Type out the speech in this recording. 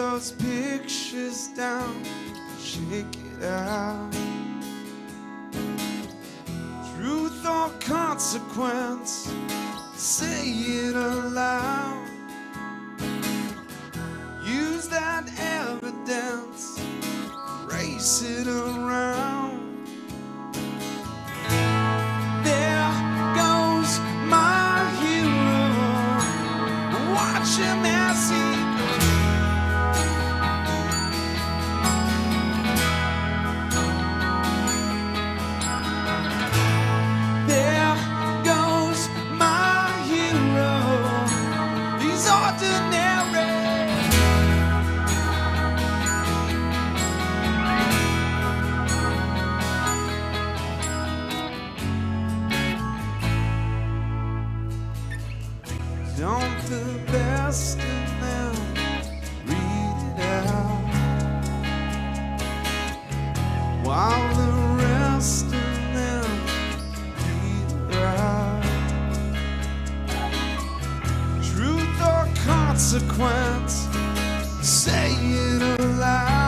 those pictures down, shake it out. Truth or consequence, say it aloud. Use that evidence, race it around. There goes my hero. Watch him Don't the best in them read it out while the rest of them read it right. Truth or consequence, say it aloud.